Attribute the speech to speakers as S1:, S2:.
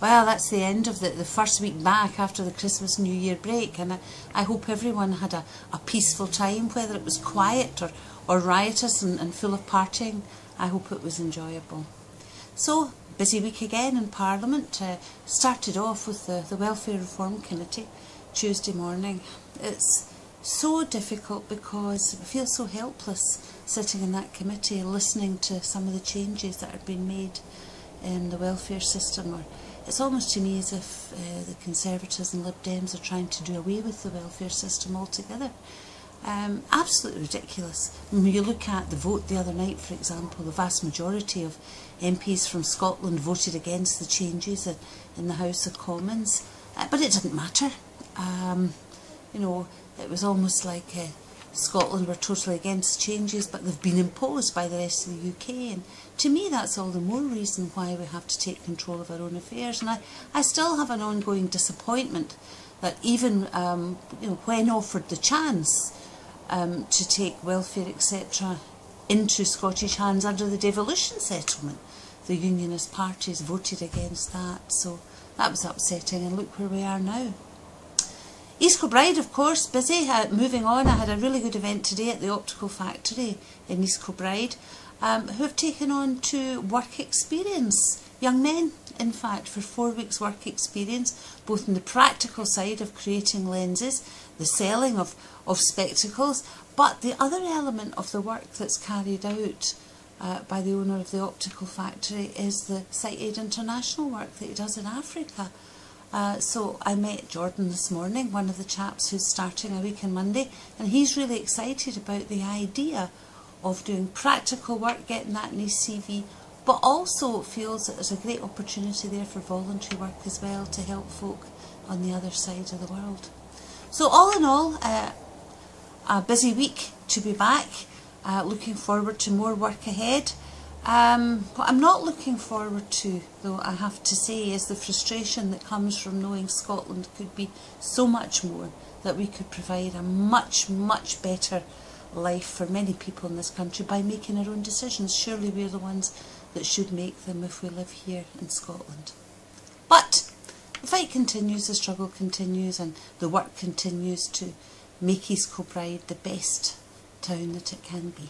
S1: Well, that's the end of the, the first week back after the Christmas New Year break, and I, I hope everyone had a, a peaceful time, whether it was quiet or, or riotous and, and full of partying. I hope it was enjoyable. So, busy week again in Parliament. Uh, started off with the, the Welfare Reform Committee Tuesday morning. It's so difficult because I feel so helpless sitting in that committee listening to some of the changes that have been made in the welfare system or it's almost to me as if uh, the Conservatives and Lib Dems are trying to do away with the welfare system altogether. Um, absolutely ridiculous. When you look at the vote the other night, for example, the vast majority of MPs from Scotland voted against the changes in, the House of Commons, uh, but it didn't matter. Um, you know, it was almost like uh, Scotland were totally against changes, but they've been imposed by the rest of the UK. And to me, that's all the more reason why we have to take control of our own affairs. And I, I still have an ongoing disappointment that even um, you know, when offered the chance um, to take welfare, etc., into Scottish hands under the devolution settlement, the unionist parties voted against that. So that was upsetting. And look where we are now. East Kilbride, of course, busy. Uh, moving on, I had a really good event today at the Optical Factory in East Kilbride, um, who have taken on to work experience. Young men, in fact, for four weeks work experience, both in the practical side of creating lenses, the selling of, of spectacles, but the other element of the work that's carried out uh, by the owner of the optical factory is the Sight aid International work that he does in Africa. Uh, so I met Jordan this morning, one of the chaps who's starting a week on Monday, and he's really excited about the idea of doing practical work, getting that his CV, but also feels that there's a great opportunity there for voluntary work as well to help folk on the other side of the world. So all in all, uh, a busy week to be back, uh, looking forward to more work ahead. Um, what I'm not looking forward to, though, I have to say, is the frustration that comes from knowing Scotland could be so much more, that we could provide a much, much better life for many people in this country by making our own decisions. Surely we're the ones that should make them if we live here in Scotland. But the fight continues, the struggle continues, and the work continues to make East Kilbride the best town that it can be.